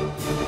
Thank you.